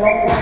Oh,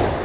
you.